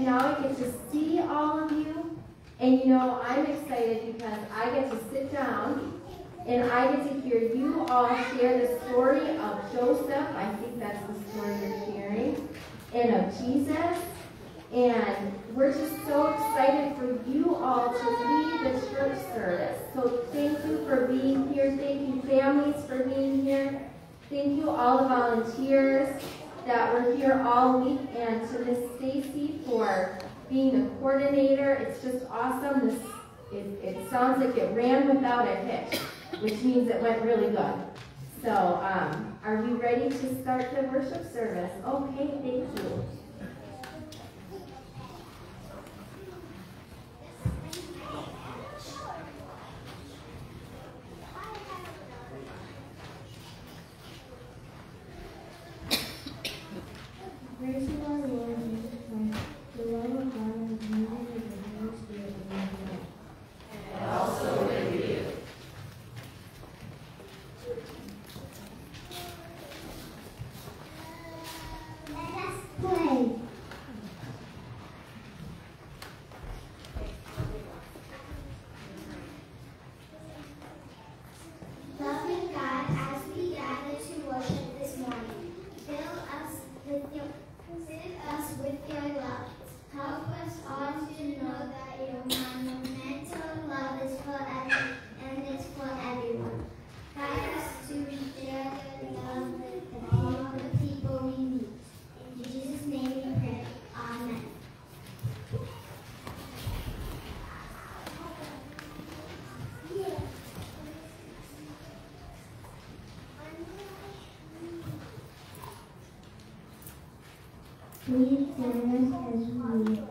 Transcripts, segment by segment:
and now I get to see all of you. And you know, I'm excited because I get to sit down and I get to hear you all share the story of Joseph. I think that's the story you're sharing, and of Jesus. And we're just so excited for you all to lead the church service. So thank you for being here. Thank you, families, for being here. Thank you, all the volunteers that were here all week, and to Miss Stacy for being the coordinator. It's just awesome. This it, it sounds like it ran without a hitch, which means it went really good. So, um, are you ready to start the worship service? Okay, thank you. Praise the Lord, the God the Holy Spirit be with you. Let us pray. Loving God, as we gather to worship this morning, fill us with your, fill us with your love. Help us all to know that your monumental love is forever and is for everyone. Guide us to share the love with all the people we meet. In Jesus' name we pray. Amen. Please join us as we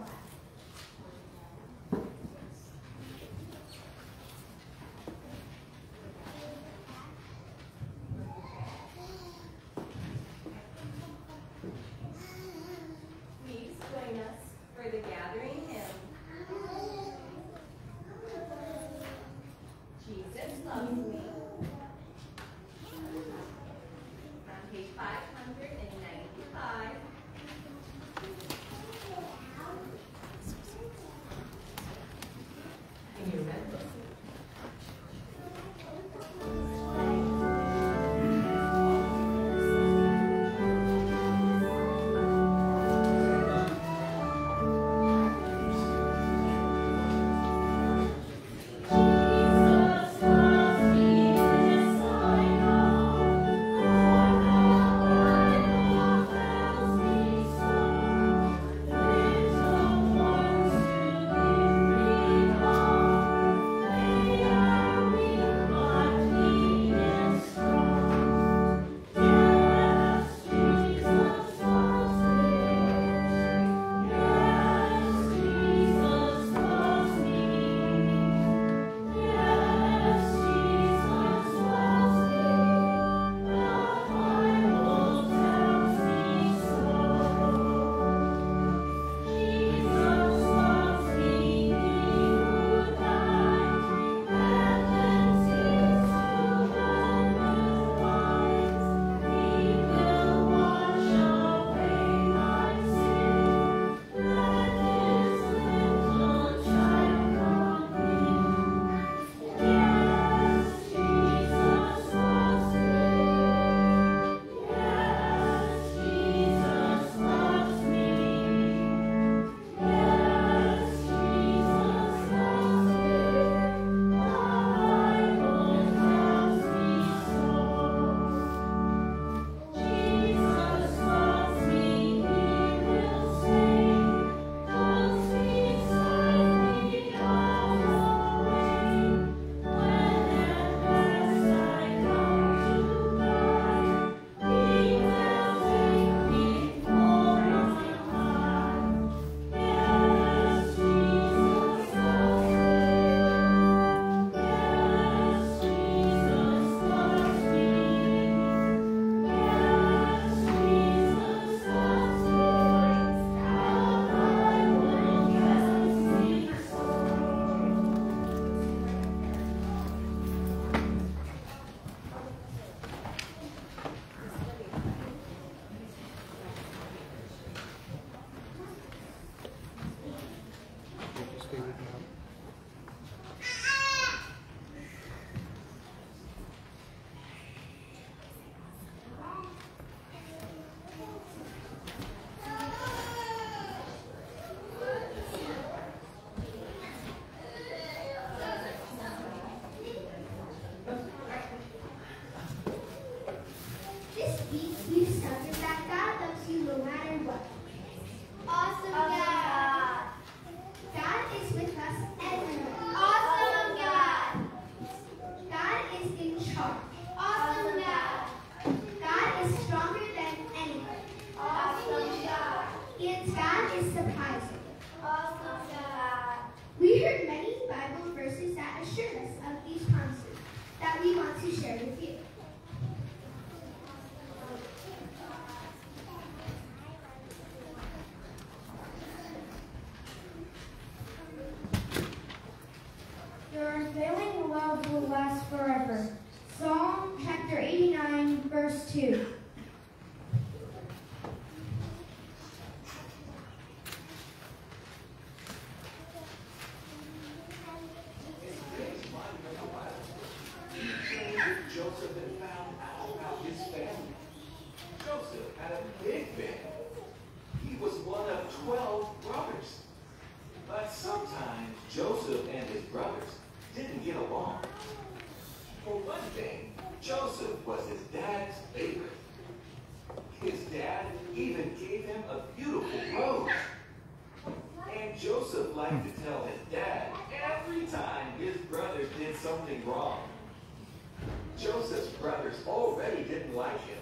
brothers already didn't like him,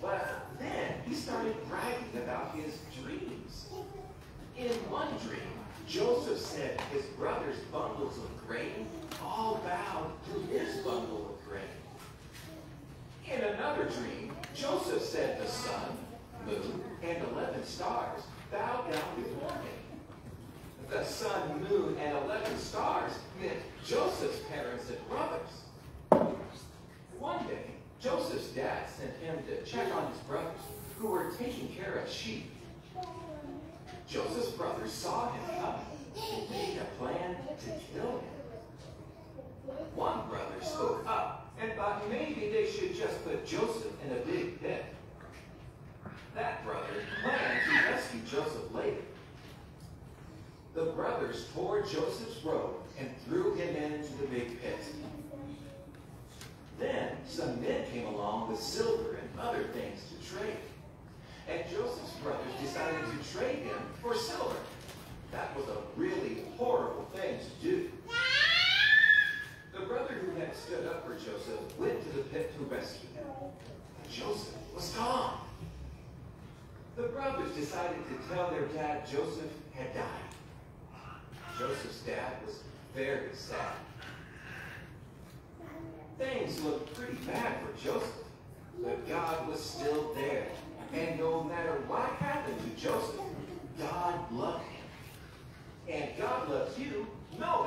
but then he started bragging about his dreams. In one dream, Joseph said his brothers' bundles of grain all bowed to his bundle of grain. In another dream, Joseph said the sun, moon, and eleven stars bowed down before him. The sun, moon, and eleven stars meant Joseph's parents and brothers. One day, Joseph's dad sent him to check on his brothers, who were taking care of sheep. Joseph's brothers saw him coming and made a plan to kill him. One brother spoke up and thought maybe they should just put Joseph in a big pit. That brother planned to rescue Joseph later. The brothers tore Joseph's robe and threw him into the big pit. Then some men came along with silver and other things to trade. And Joseph's brothers decided to trade him for silver. That was a really horrible thing to do. The brother who had stood up for Joseph went to the pit to rescue him. Joseph was gone. The brothers decided to tell their dad Joseph had died. Joseph's dad was very sad. Things looked pretty bad for Joseph, but God was still there. And no matter what happened to Joseph, God loved him. And God loves you no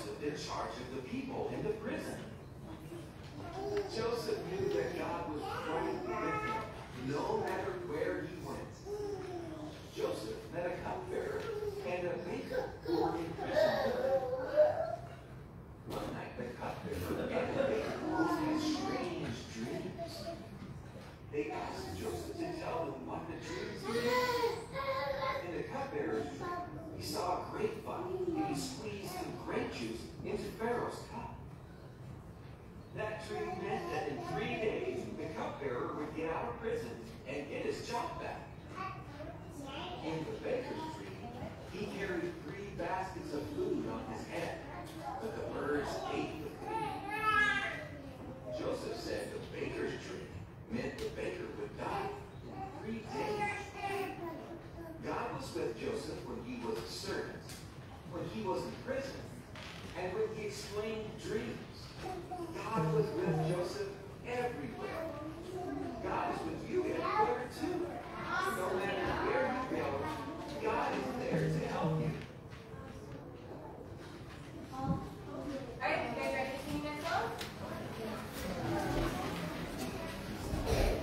Joseph in charge of the people in the prison. Joseph knew that God was right with him, no matter where he went. Joseph met a cupbearer and a baker who were in prison. One night, the cupbearer and the baker had strange dreams. They asked Joseph to tell them what the dreams meant. In the cupbearer's dream, he saw a grapevine and he squeezed some grape juice into Pharaoh's cup. That tree meant that in three days, the cupbearer would get out of prison and get his job back. In the baker's dream, he carried three baskets of food on his head, but the birds ate the food. Joseph said the baker's dream meant the baker would die in three days. God was with Joseph when he was a servant, when he was in prison, and when he explained dreams. God was with Joseph everywhere. God is with you everywhere too. No matter where you go, God is there to help you. All right, you guys ready to sing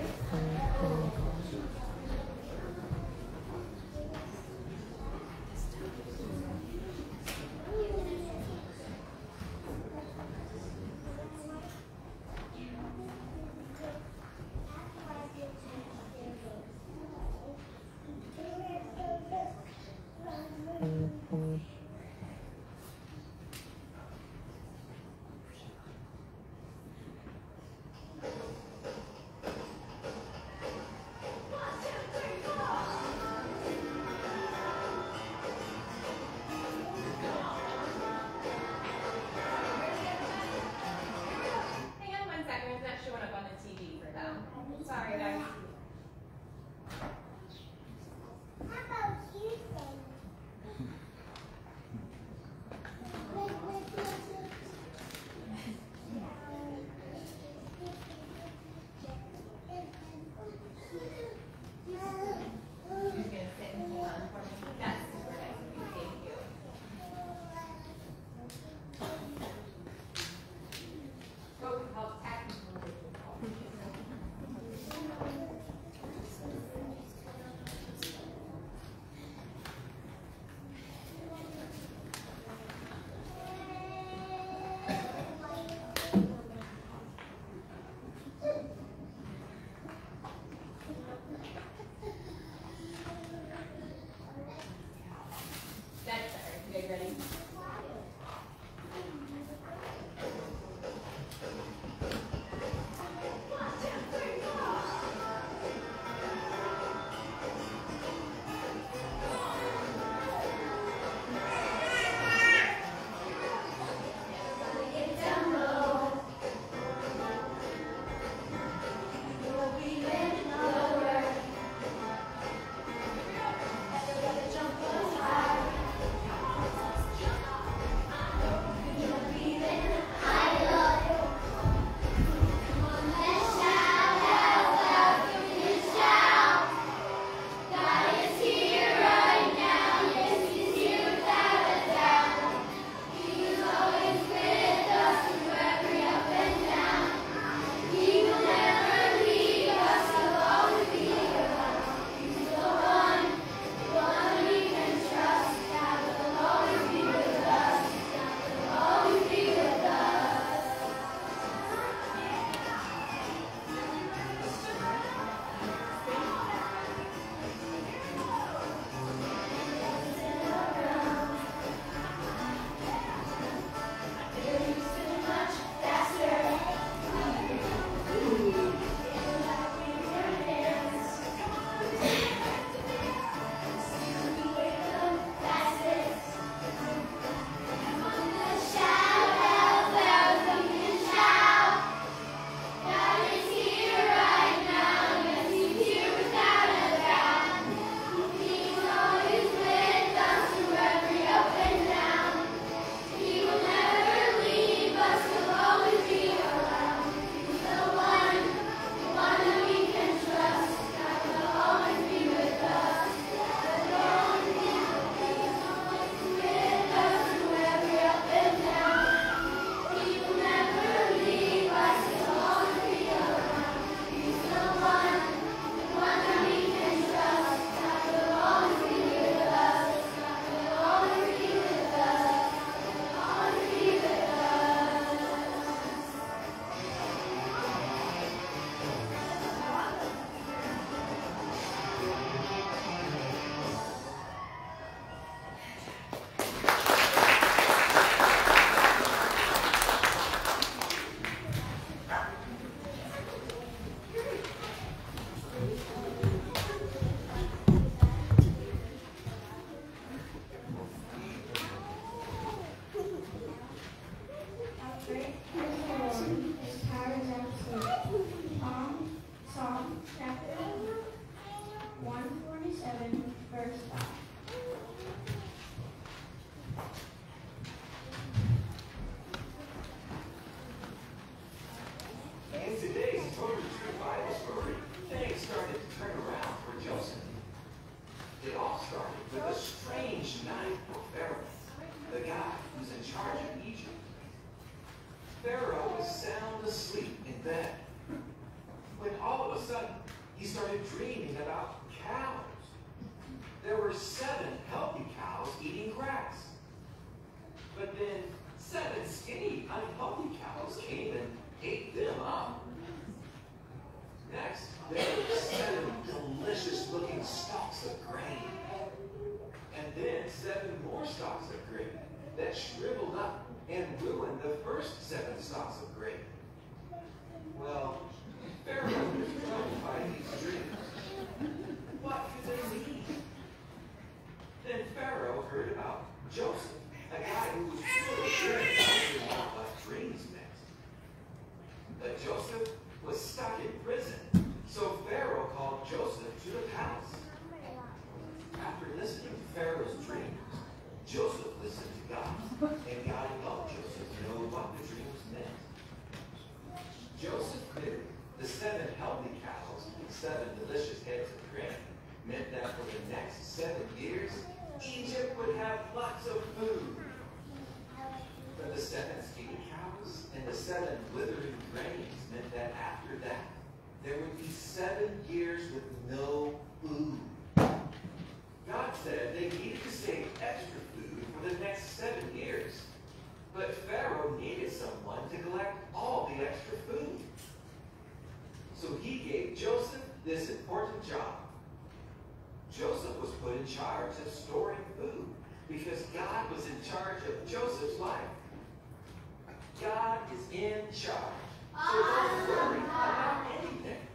Psalm chapter 147, verse 5. Seven healthy cows seven delicious heads of grain meant that for the next seven years, Egypt would have lots of food. But the seven skinny cows and the seven withering grains meant that after that, there would be seven years with no food. God said they needed to save extra food for the next seven years. But Pharaoh needed someone to collect all the extra food. So he gave Joseph this important job. Joseph was put in charge of storing food because God was in charge of Joseph's life. God is in charge. So don't worry about anything.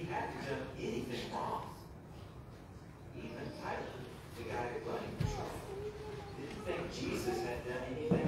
he hadn't done anything wrong. Even Pilate, the guy who blamed, didn't think Jesus had done anything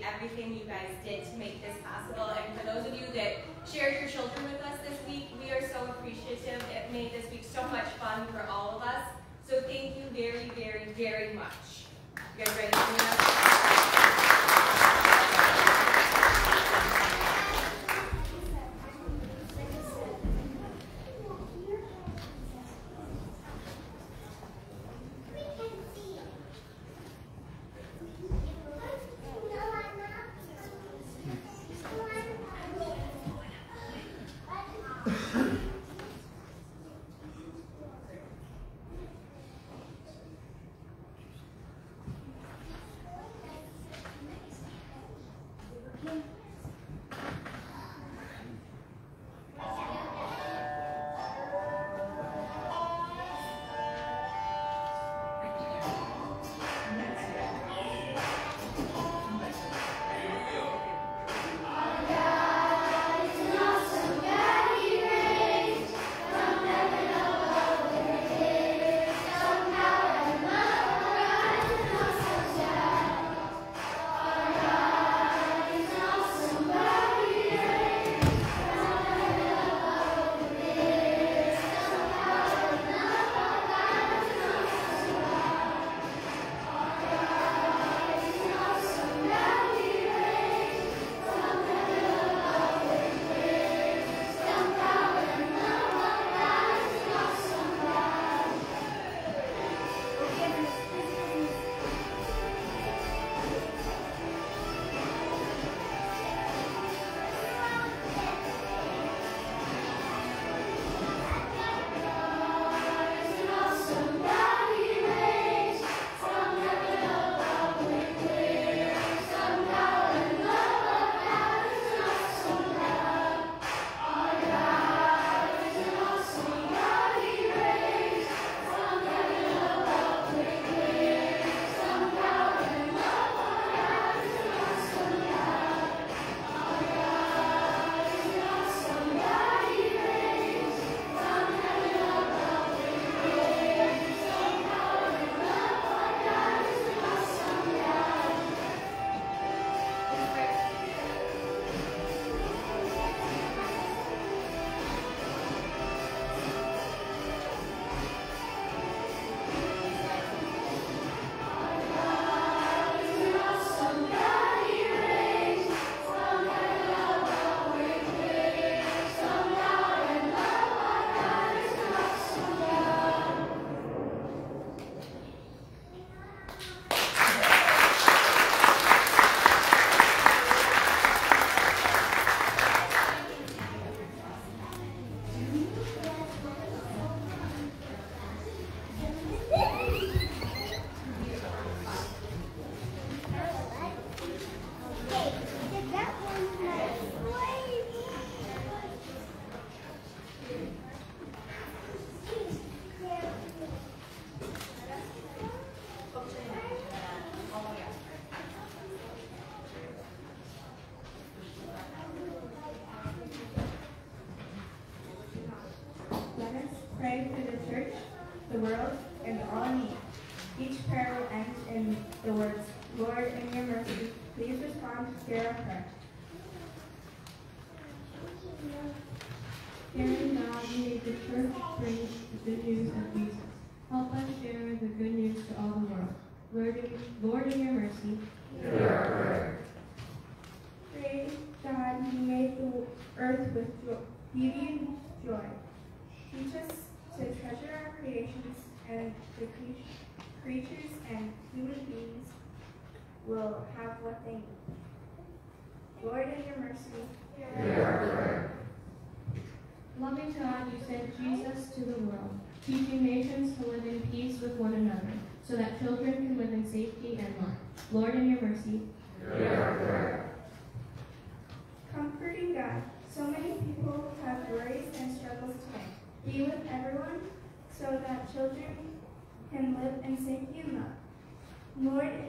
appreciate everything you guys did to make this possible. And for those of you that shared your children with us this week, we are so appreciative. It made this week so much fun for all of us. So thank you very, very, very much. You guys ready to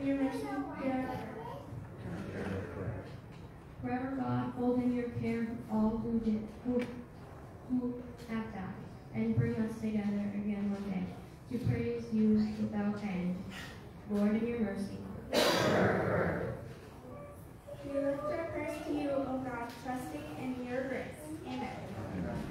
your mercy, Forever God, hold in your care all who did, who, who have died, and bring us together again one day to praise you without end. Lord, in your mercy. We lift our prayers to you, O God, trusting in your grace. Amen. Amen.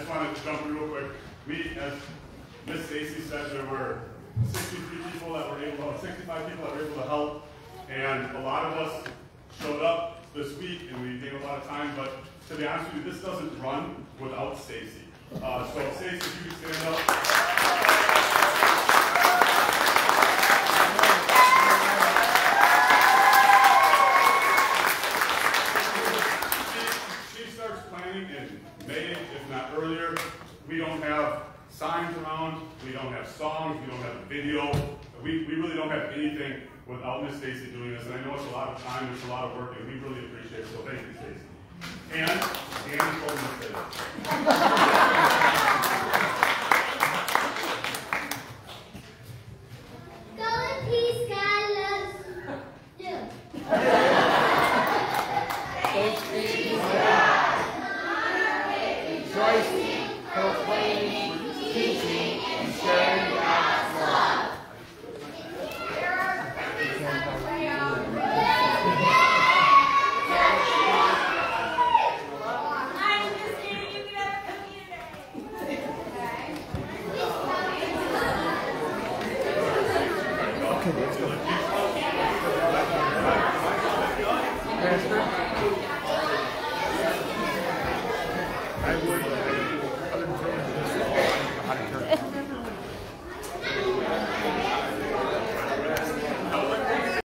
Just wanted to jump real quick. We, as Miss Stacy said, there were 63 people that were able, 65 people that were able to help, and a lot of us showed up this week, and we gave a lot of time. But to be honest with you, this doesn't run without Stacy. Uh, so Stacy, if you could stand up. I'll and Stacy doing this, and I know it's a lot of time, it's a lot of work, and we really appreciate it, so thank you, Stacy. And Dan told me